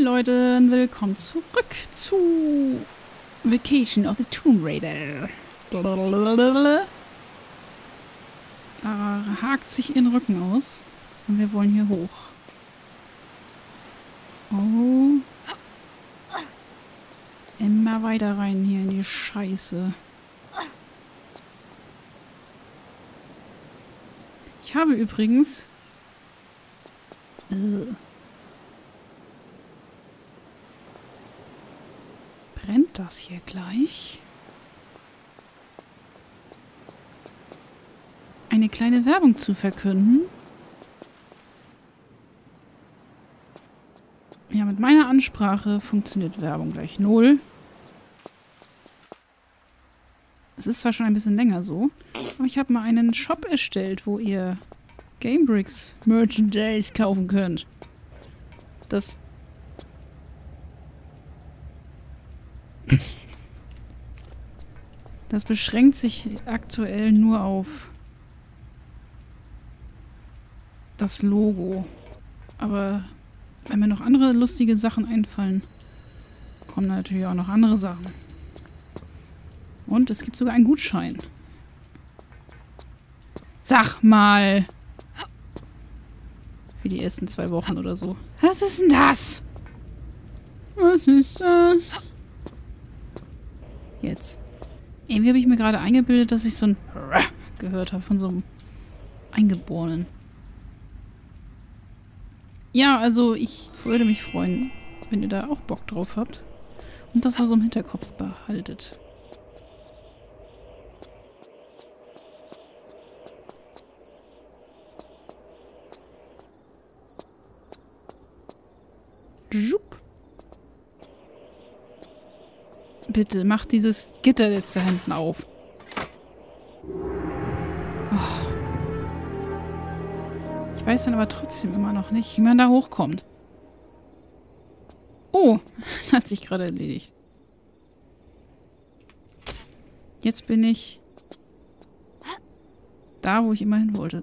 Moin Leute willkommen zurück zu Vacation of the Tomb Raider. Er hakt sich ihren Rücken aus und wir wollen hier hoch. Oh. Immer weiter rein hier in die Scheiße. Ich habe übrigens... Äh, brennt das hier gleich? Eine kleine Werbung zu verkünden. Ja, mit meiner Ansprache funktioniert Werbung gleich null. Es ist zwar schon ein bisschen länger so, aber ich habe mal einen Shop erstellt, wo ihr Gamebricks Merchandise kaufen könnt. Das Das beschränkt sich aktuell nur auf das Logo. Aber wenn mir noch andere lustige Sachen einfallen, kommen natürlich auch noch andere Sachen. Und es gibt sogar einen Gutschein. Sag mal. Für die ersten zwei Wochen oder so. Was ist denn das? Was ist das? Jetzt. Irgendwie habe ich mir gerade eingebildet, dass ich so ein gehört habe von so einem Eingeborenen. Ja, also ich würde mich freuen, wenn ihr da auch Bock drauf habt. Und das so im Hinterkopf behaltet. Jupp. Bitte, mach dieses Gitter jetzt da hinten auf. Oh. Ich weiß dann aber trotzdem immer noch nicht, wie man da hochkommt. Oh, das hat sich gerade erledigt. Jetzt bin ich da, wo ich immer hin wollte.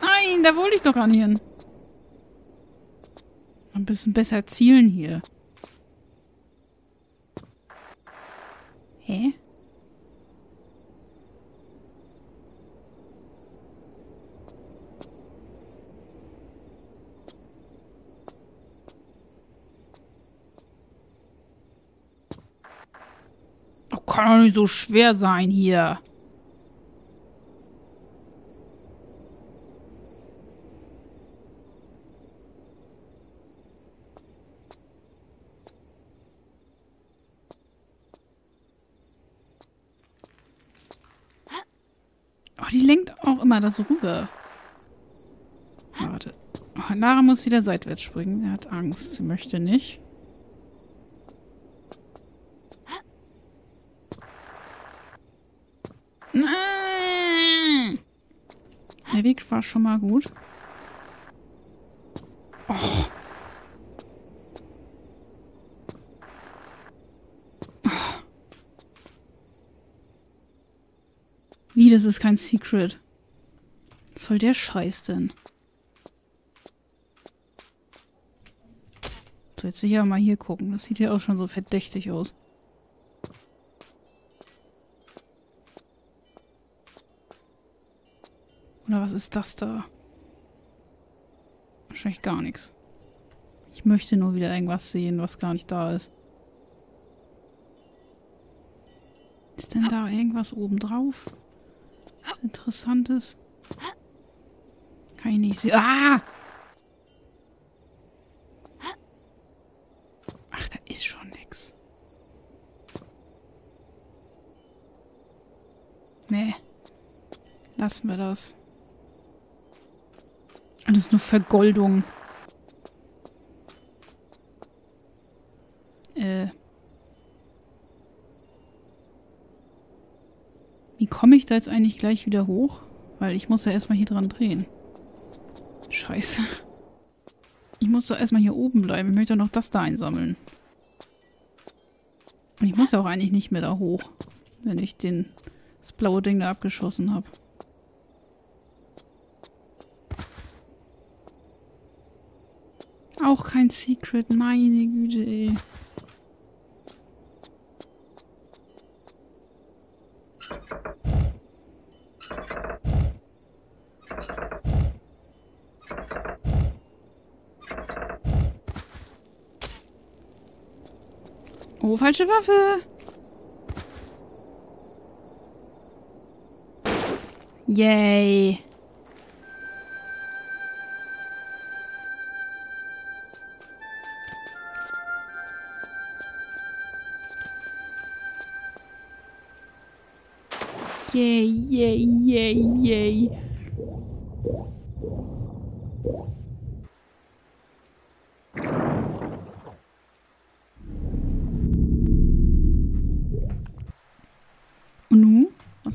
Nein, da wollte ich doch gar nicht hin. Ein bisschen besser zielen hier. Hä? Oh, kann doch nicht so schwer sein hier. Oh, die lenkt auch immer da so rüber. Warte. Oh, Lara muss wieder seitwärts springen. Er hat Angst. Sie möchte nicht. Nein! Der Weg war schon mal gut. Oh. Wie, das ist kein Secret. Was soll der Scheiß denn? So, jetzt will ich aber mal hier gucken. Das sieht ja auch schon so verdächtig aus. Was ist das da? Wahrscheinlich gar nichts. Ich möchte nur wieder irgendwas sehen, was gar nicht da ist. Ist denn da irgendwas oben drauf? Interessantes. Kann ich nicht sehen. Ah! Ach, da ist schon nix. Nee. Lassen wir das. Alles nur Vergoldung. Äh. Wie komme ich da jetzt eigentlich gleich wieder hoch? Weil ich muss ja erstmal hier dran drehen. Scheiße. Ich muss doch erstmal hier oben bleiben. Ich möchte doch noch das da einsammeln. Und ich muss ja auch eigentlich nicht mehr da hoch, wenn ich den, das blaue Ding da abgeschossen habe. Auch kein Secret, meine Güte, ey. Oh, falsche Waffe. Yay.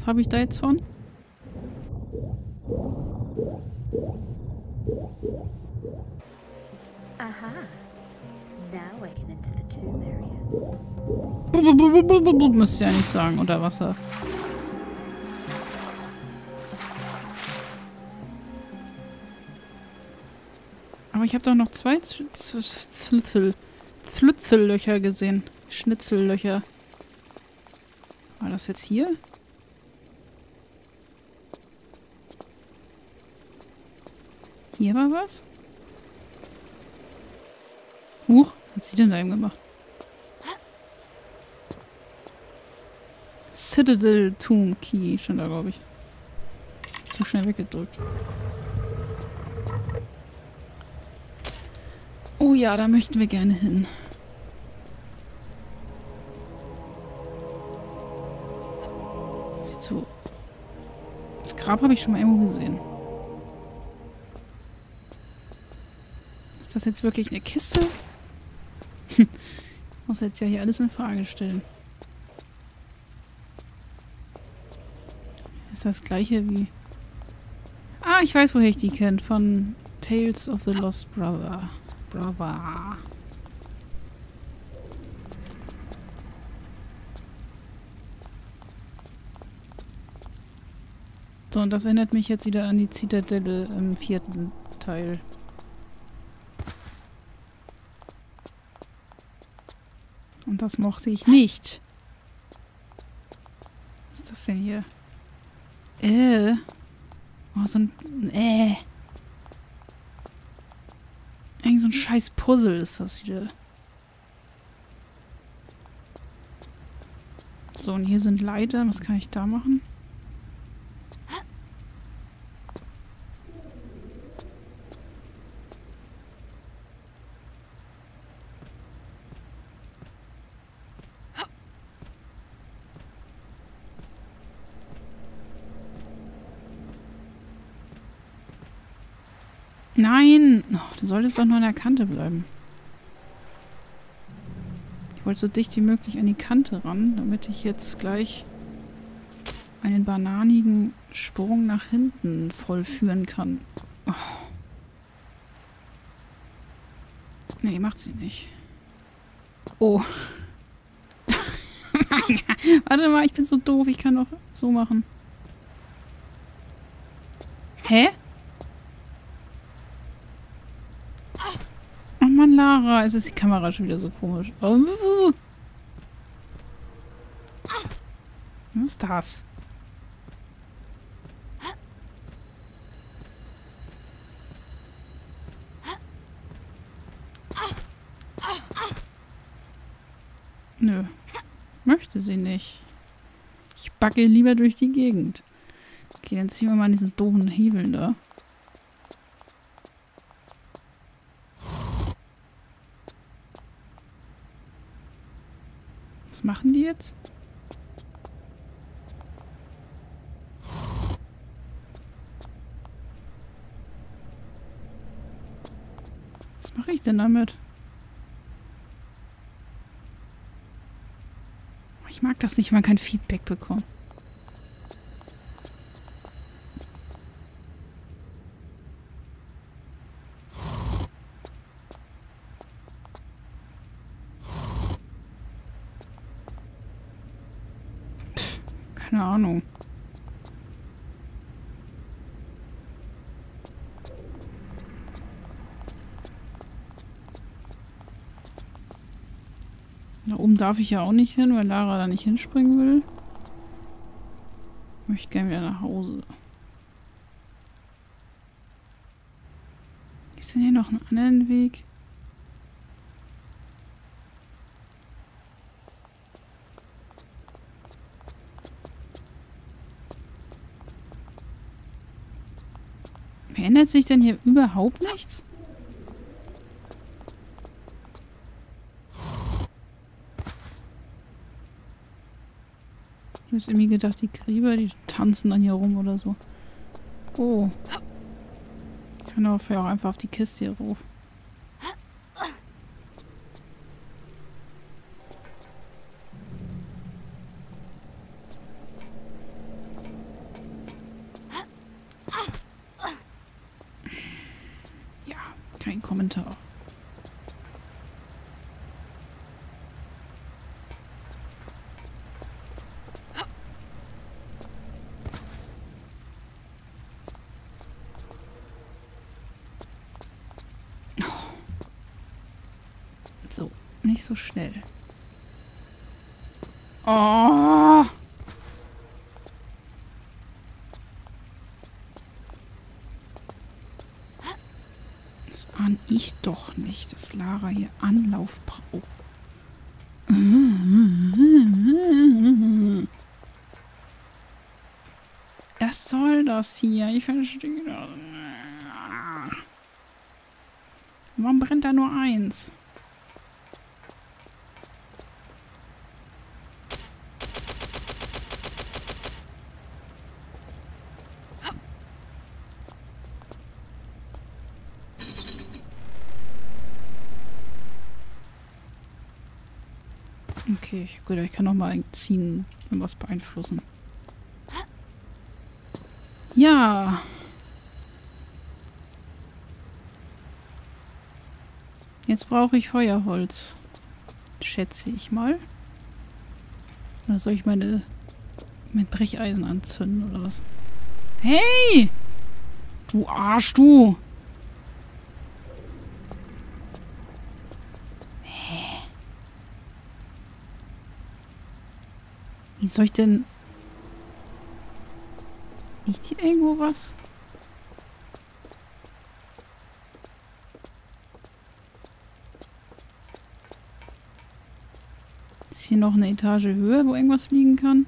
Was habe ich da jetzt von? Aha. Now I can enter the tomb area. Müsst ihr ja nicht sagen, unter Wasser. Aber ich habe doch noch zwei Zlützel, Zlützellöcher gesehen. Schnitzellöcher. War das jetzt hier? Hier war was? Huch, was hat sie denn da eben gemacht? Citadel Tomb Key stand da, glaube ich. Zu schnell weggedrückt. Oh ja, da möchten wir gerne hin. Sieht so... Das Grab habe ich schon mal irgendwo gesehen. Das jetzt wirklich eine Kiste? ich muss jetzt ja hier alles in Frage stellen. Ist das gleiche wie... Ah, ich weiß, woher ich die kenne. Von Tales of the Lost Brother. Brother. So, und das erinnert mich jetzt wieder an die Zitadelle im vierten Teil. Und das mochte ich nicht. Was ist das denn hier? Äh. Oh, so ein. Äh. Irgend so ein scheiß Puzzle ist das wieder. So, und hier sind Leiter. Was kann ich da machen? Nein! Oh, du solltest doch nur an der Kante bleiben. Ich wollte so dicht wie möglich an die Kante ran, damit ich jetzt gleich einen bananigen Sprung nach hinten vollführen kann. Oh. Nee, macht sie nicht. Oh. Warte mal, ich bin so doof. Ich kann doch so machen. Hä? Oh Lara, es ist die Kamera schon wieder so komisch. Oh. Was ist das? Nö. Möchte sie nicht. Ich backe lieber durch die Gegend. Okay, dann ziehen wir mal diesen doofen Hebeln da. Machen die jetzt? Was mache ich denn damit? Ich mag das nicht, wenn man kein Feedback bekommt. Pff, keine Ahnung. Oben darf ich ja auch nicht hin, weil Lara da nicht hinspringen will. Ich möchte gerne wieder nach Hause. Gibt es denn hier noch einen anderen Weg? Verändert sich denn hier überhaupt nichts? Habe irgendwie gedacht, die Gräber, die tanzen dann hier rum oder so. Oh. Ich kann auch einfach auf die Kiste hier rauf. Ja, kein Kommentar. So, nicht so schnell. Oh! Das ahne ich doch nicht, dass Lara hier Anlauf braucht. Was soll das hier? Ich verstehe das. Warum brennt da nur eins? Okay, gut, ich kann noch mal ziehen, irgendwas beeinflussen. Ja. Jetzt brauche ich Feuerholz. Schätze ich mal. Oder soll ich meine mit Brecheisen anzünden oder was? Hey! Du Arsch, du! Soll ich denn... Liegt hier irgendwo was? Ist hier noch eine Etage höher, wo irgendwas liegen kann?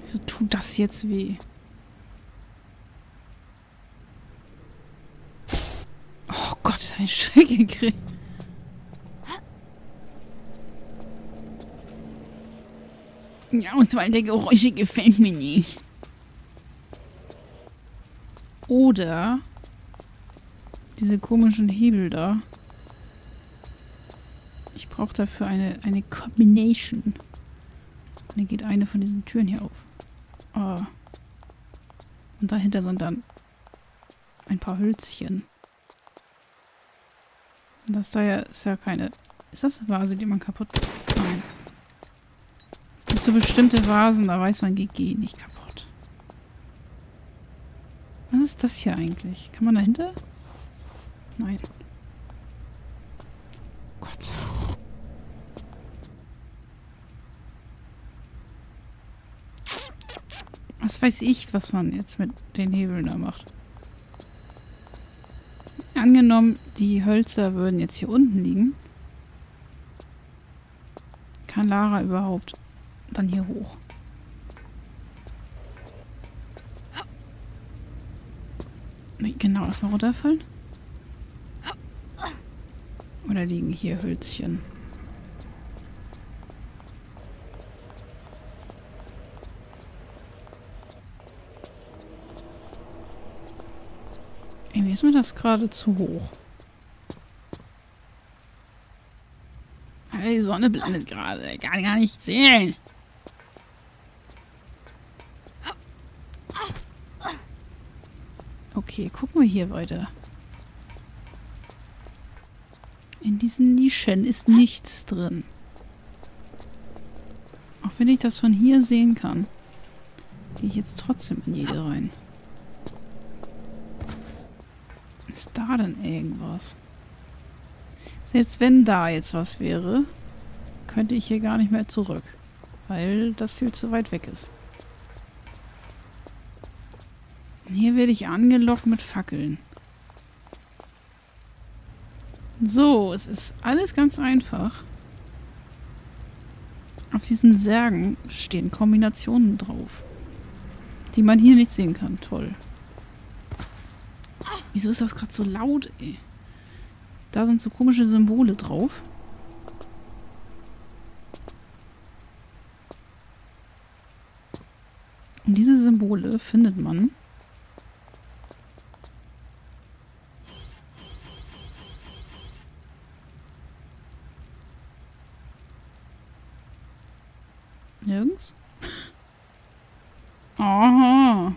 Wieso tut das jetzt weh? Oh Gott, ein Schreck gekriegt. Die Auswahl der Geräusche gefällt mir nicht. Oder diese komischen Hebel da. Ich brauche dafür eine, eine Combination. Und dann geht eine von diesen Türen hier auf. Oh. Und dahinter sind dann ein paar Hölzchen. Das da ja ist ja keine... Ist das eine Vase, die man kaputt... Nein. Es gibt so bestimmte Vasen, da weiß man, eh nicht kaputt. Was ist das hier eigentlich? Kann man dahinter? Nein. Was weiß ich, was man jetzt mit den Hebeln da macht. Angenommen, die Hölzer würden jetzt hier unten liegen. Kann Lara überhaupt dann hier hoch? Nee, Genau, erstmal runterfallen. Oder liegen hier Hölzchen? Irgendwie ist mir das gerade zu hoch. Die Sonne blendet gerade. Ich kann gar nicht sehen. Okay, gucken wir hier weiter. In diesen Nischen ist nichts drin. wenn ich das von hier sehen kann, gehe ich jetzt trotzdem in jede rein. Ist da denn irgendwas? Selbst wenn da jetzt was wäre, könnte ich hier gar nicht mehr zurück. Weil das viel zu weit weg ist. Hier werde ich angelockt mit Fackeln. So, es ist alles ganz einfach. Auf diesen Särgen stehen Kombinationen drauf. Die man hier nicht sehen kann. Toll. Wieso ist das gerade so laut, ey? Da sind so komische Symbole drauf. Und diese Symbole findet man nirgends. Aha.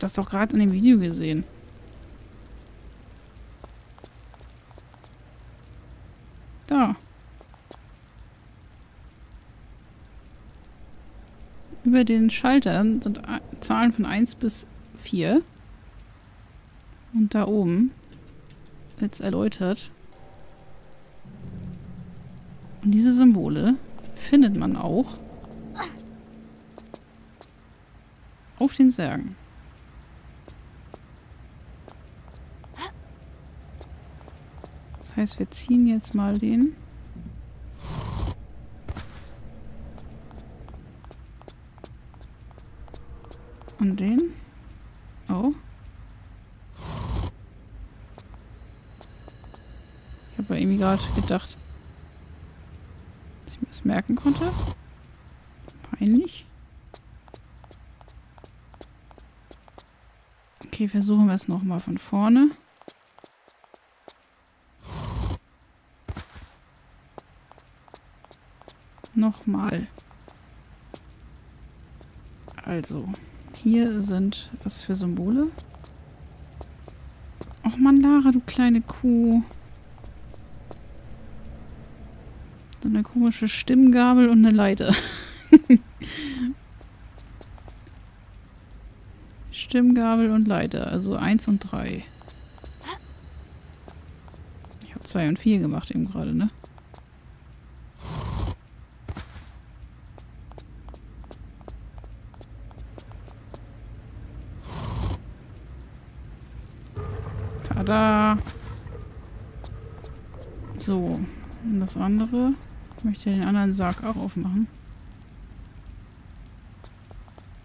Habe das doch gerade in dem Video gesehen. Da. Über den Schaltern sind Zahlen von 1 bis 4. Und da oben jetzt erläutert. Und diese Symbole findet man auch auf den Särgen. Heißt, wir ziehen jetzt mal den und den. Oh. Ich habe irgendwie gerade gedacht, dass ich mir das merken konnte. Peinlich. Okay, versuchen wir es nochmal von vorne. Nochmal. Also, hier sind was für Symbole. Och man, Lara, du kleine Kuh. So eine komische Stimmgabel und eine Leiter. Stimmgabel und Leiter, also 1 und 3. Ich habe 2 und 4 gemacht eben gerade, ne? Tada! So, und das andere. Ich möchte den anderen Sarg auch aufmachen.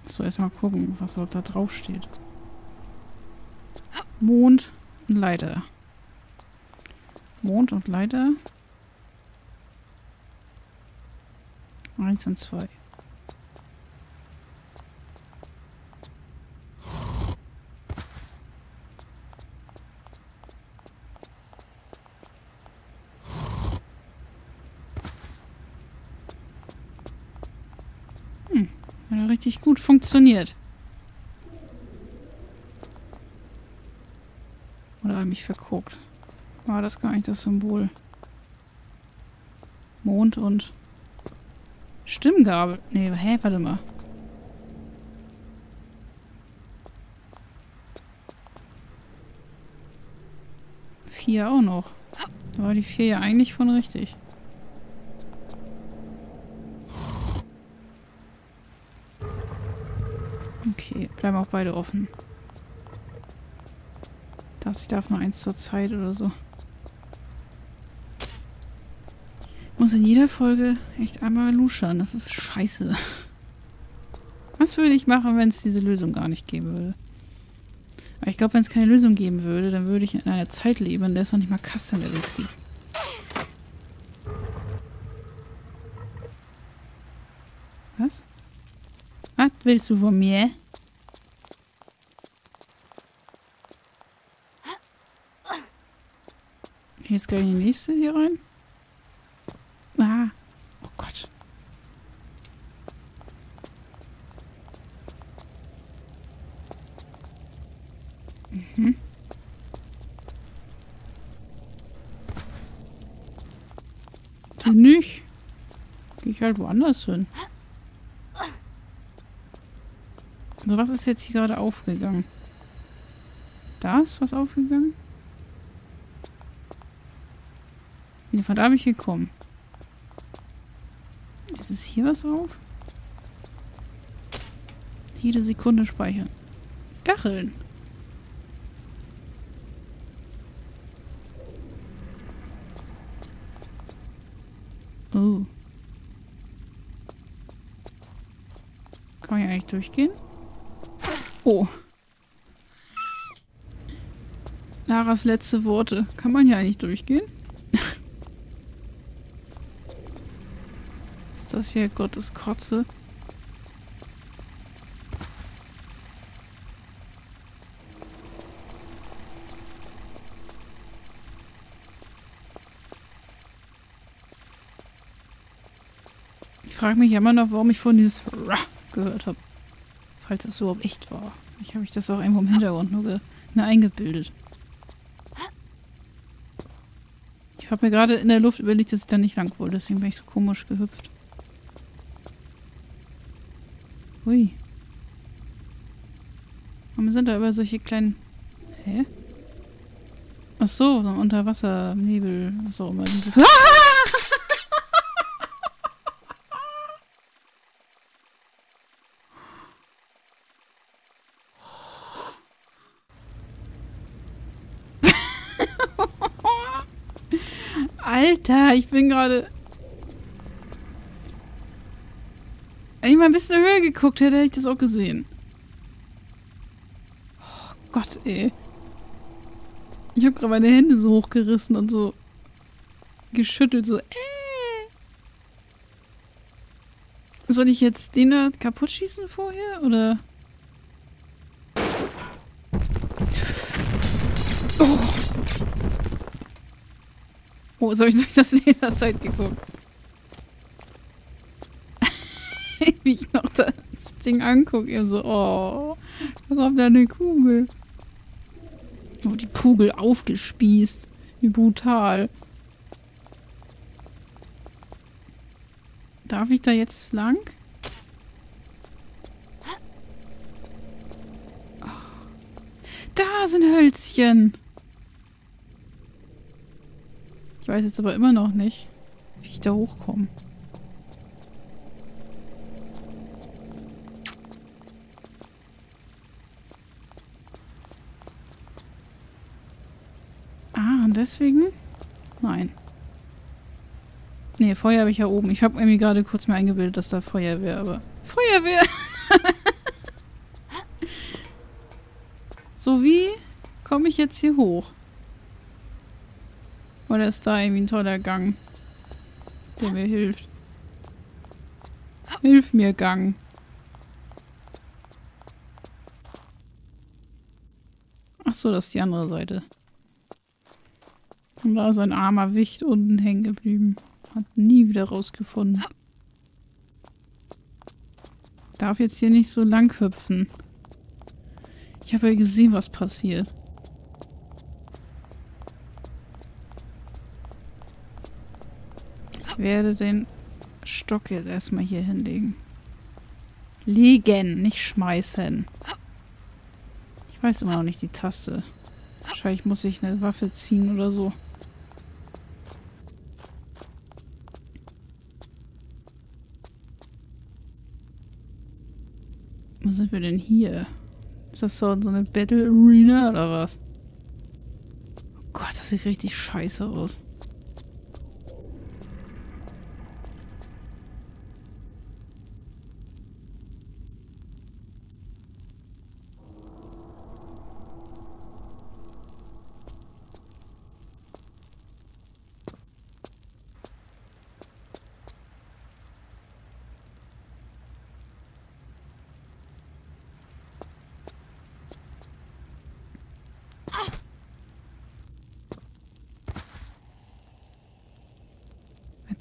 So, erstmal gucken, was da drauf steht. Mond und Leiter. Mond und Leiter. Eins und zwei. Hm, hat richtig gut funktioniert. Oder habe ich mich verguckt? War das gar nicht das Symbol? Mond und Stimmgabel. Nee, hä, warte mal. Vier auch noch. Da war die vier ja eigentlich von richtig. Okay, bleiben auch beide offen. Dachte, ich darf nur eins zur Zeit oder so. Muss in jeder Folge echt einmal luschern. Das ist scheiße. Was würde ich machen, wenn es diese Lösung gar nicht geben würde? Aber ich glaube, wenn es keine Lösung geben würde, dann würde ich in einer Zeit leben, in der es noch nicht mal gibt. Was? Was willst du von mir? Jetzt gleich in die nächste hier rein. Ah. Oh Gott. Mhm. Heute nicht. Gehe ich halt woanders hin. Also was ist jetzt hier gerade aufgegangen? Da ist was aufgegangen? Nee, von da bin ich gekommen. Ist hier was auf? Jede Sekunde speichern. Kacheln. Oh. Kann ich eigentlich durchgehen? Oh. Laras letzte Worte. Kann man ja eigentlich durchgehen? Ist das hier Gottes Kotze? Ich frage mich immer noch, warum ich von dieses Rah gehört habe. Falls es überhaupt echt war. Ich habe ich das auch irgendwo im Hintergrund nur mir eingebildet. Ich habe mir gerade in der Luft überlegt, dass ich da nicht lang wollte. Deswegen bin ich so komisch gehüpft. Hui. Warum sind da über solche kleinen... Hä? Ach so, so ein Unterwassernebel. Was auch immer. Dieses... Ah! Alter, ich bin gerade... Wenn ich mal ein bisschen höher geguckt hätte, hätte ich das auch gesehen. Oh Gott, ey. Ich habe gerade meine Hände so hochgerissen und so geschüttelt, so äh. Soll ich jetzt den da kaputt schießen vorher, oder? Oh. Oh, jetzt habe ich durch das Lasersight geguckt. Wie ich noch das Ding angucke, und so, oh, da kommt eine Kugel. Oh, die Kugel aufgespießt. Wie brutal. Darf ich da jetzt lang? Oh. Da sind Hölzchen. Ich weiß jetzt aber immer noch nicht, wie ich da hochkomme. Ah, und deswegen? Nein. Nee, Feuer habe ich ja oben. Ich habe irgendwie gerade kurz mir eingebildet, dass da Feuer wäre, aber... Feuerwehr! so wie komme ich jetzt hier hoch? Oder ist da irgendwie ein toller Gang, der mir hilft? Hilf mir, Gang. Ach so, das ist die andere Seite. Und da ist ein armer Wicht unten hängen geblieben. Hat nie wieder rausgefunden. Darf jetzt hier nicht so lang hüpfen. Ich habe ja gesehen, was passiert. Ich werde den Stock jetzt erstmal hier hinlegen. Legen, nicht schmeißen. Ich weiß immer noch nicht die Taste. Wahrscheinlich muss ich eine Waffe ziehen oder so. Sind wir denn hier? Ist das so, so eine Battle Arena oder was? Oh Gott, das sieht richtig scheiße aus.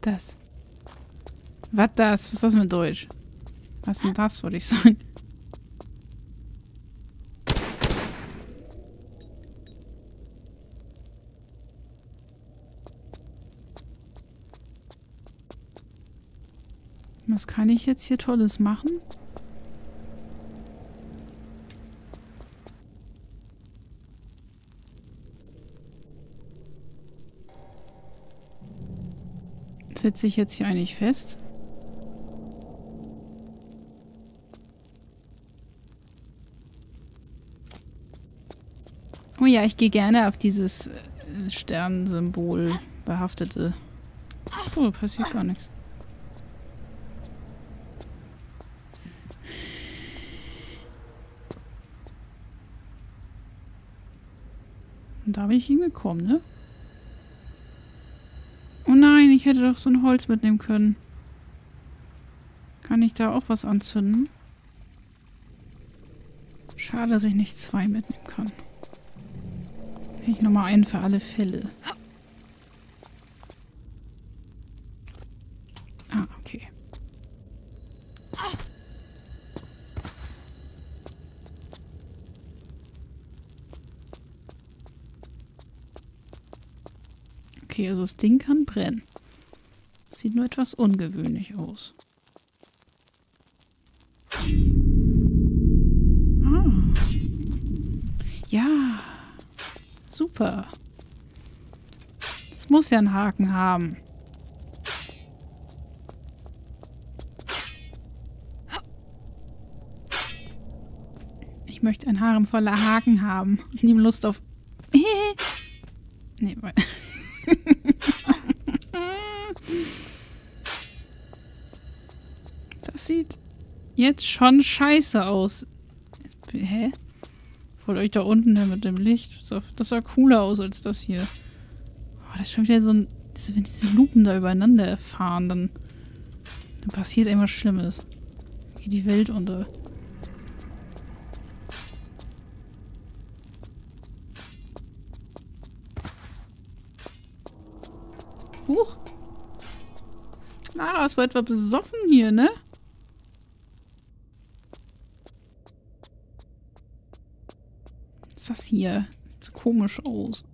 Das. Was das? Was ist das mit Deutsch? Was ist denn das, würde ich sagen. Was kann ich jetzt hier Tolles machen? Setze ich jetzt hier eigentlich fest? Oh ja, ich gehe gerne auf dieses äh, Sternsymbol behaftete. Achso, passiert gar nichts. Und da bin ich hingekommen, ne? Ich hätte doch so ein Holz mitnehmen können. Kann ich da auch was anzünden? Schade, dass ich nicht zwei mitnehmen kann. Hätte ich nochmal einen für alle Fälle. Ah, okay. Okay, also das Ding kann brennen. Sieht nur etwas ungewöhnlich aus. Ah. Ja. Super. Das muss ja einen Haken haben. Ich möchte ein Harem voller Haken haben. Und ihm Lust auf... nee, weil... das sieht jetzt schon scheiße aus. Hä? Vor euch da unten mit dem Licht. Das sah cooler aus als das hier. Oh, das ist schon wieder so ein... Wenn diese Lupen da übereinander fahren, dann, dann passiert immer Schlimmes. Geht die Welt unter. Huch. Lara, es war etwa besoffen hier, ne? Ist das hier? Sieht so komisch aus.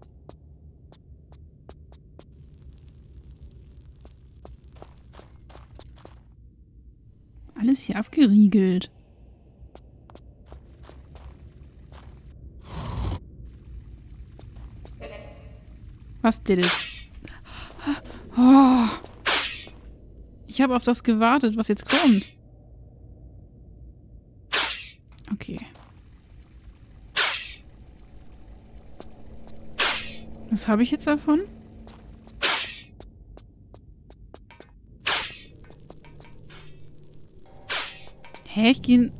Alles hier abgeriegelt. Was did it? Oh. Ich habe auf das gewartet, was jetzt kommt. Okay. Was habe ich jetzt davon? Hä, ich gehe...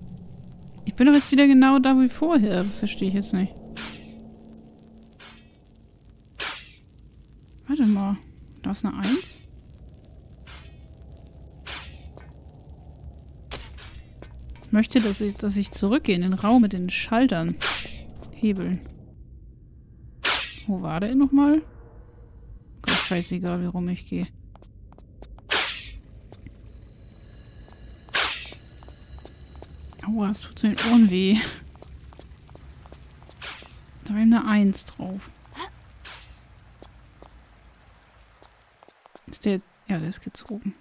Ich bin doch jetzt wieder genau da wie vorher. Das verstehe ich jetzt nicht. Warte mal. Da ist eine Eins. Ich möchte, dass ich, dass ich zurückgehe in den Raum mit den Schaltern. Hebeln. Wo war der nochmal? Gott, scheißegal, warum ich gehe. Aua, es tut den Ohren weh. Da war eine Eins drauf. Ist der... Ja, der ist gezogen.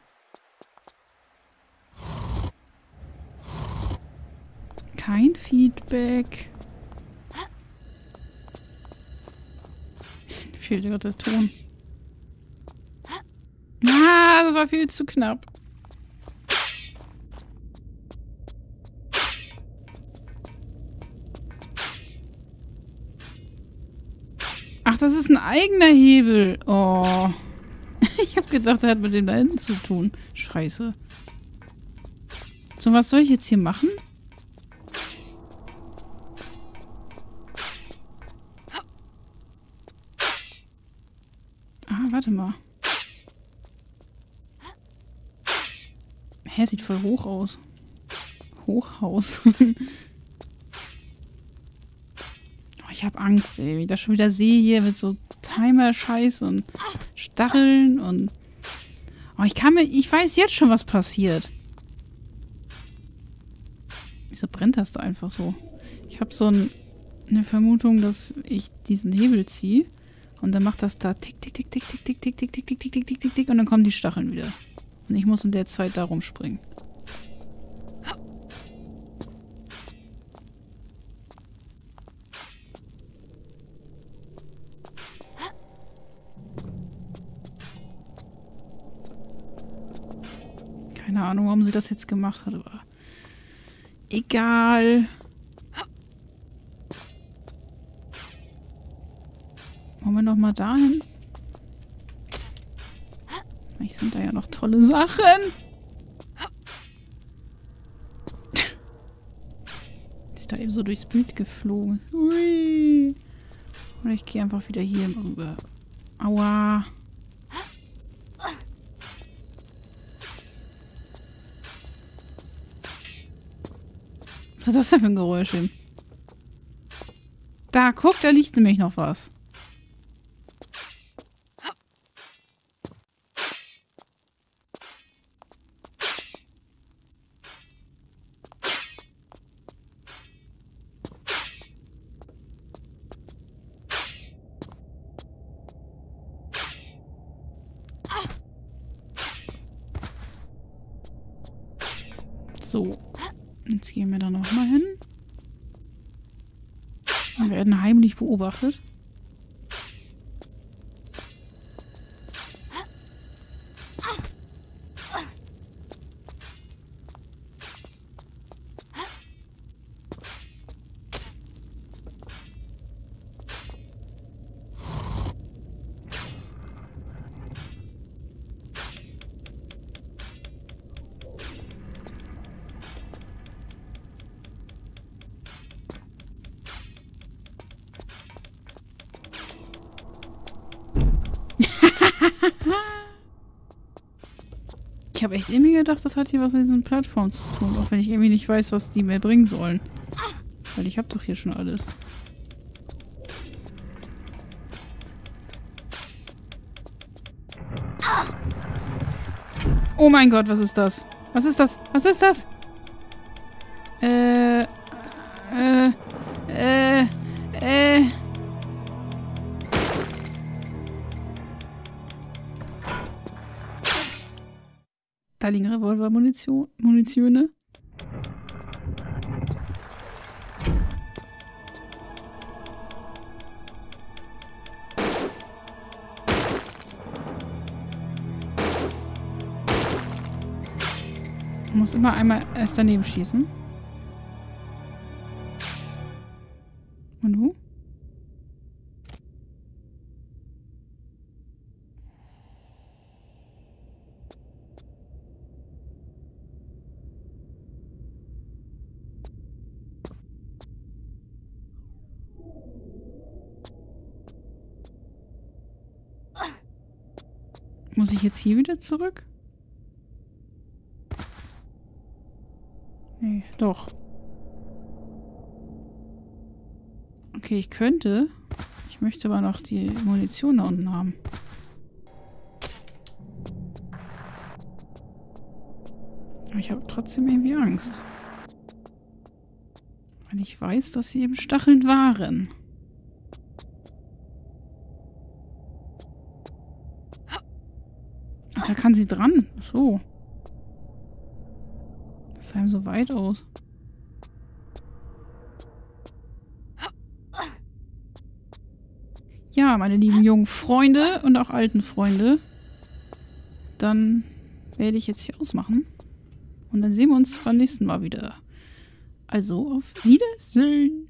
Kein Feedback. Gerade der Ton. Ah, das war viel zu knapp. Ach, das ist ein eigener Hebel. Oh. Ich habe gedacht, er hat mit dem da hinten zu tun. Scheiße. So, was soll ich jetzt hier machen? Ah, warte mal. Sieht voll hoch aus. Hochhaus. oh, ich habe Angst, ey. Wie ich das schon wieder sehe hier mit so Timer-Scheiß und Stacheln und... Oh, ich kann mir... Ich weiß jetzt schon, was passiert. Wieso brennt das da einfach so? Ich habe so ein, eine Vermutung, dass ich diesen Hebel ziehe und dann macht das da tick, tick, tick, tick, tick, tick, tick, tick, tick, tick, tick, tick, tick, tick und dann kommen die Stacheln wieder. Und ich muss in der Zeit da rumspringen. Keine Ahnung, warum sie das jetzt gemacht hat, aber egal. Wollen wir noch mal dahin? Sind da ja noch tolle Sachen. Ist da eben so durchs Bild geflogen. Ui. Oder ich gehe einfach wieder hier rüber. Aua. Was ist das denn für ein Geräusch? Da, guck, da liegt nämlich noch was. So. Jetzt gehen wir da nochmal hin. Wir werden heimlich beobachtet. Echt irgendwie gedacht, das hat hier was mit diesen Plattformen zu tun. Auch wenn ich irgendwie nicht weiß, was die mir bringen sollen. Weil ich habe doch hier schon alles. Oh mein Gott, was ist das? Was ist das? Was ist das? Liegen Revolver-Munition. Munitione. Muss immer einmal erst daneben schießen. Muss ich jetzt hier wieder zurück? Nee, doch. Okay, ich könnte. Ich möchte aber noch die Munition da unten haben. Ich habe trotzdem irgendwie Angst. Weil ich weiß, dass sie eben Stacheln waren. Da kann sie dran. So. Das sah ihm so weit aus. Ja, meine lieben jungen Freunde und auch alten Freunde. Dann werde ich jetzt hier ausmachen. Und dann sehen wir uns beim nächsten Mal wieder. Also auf Wiedersehen.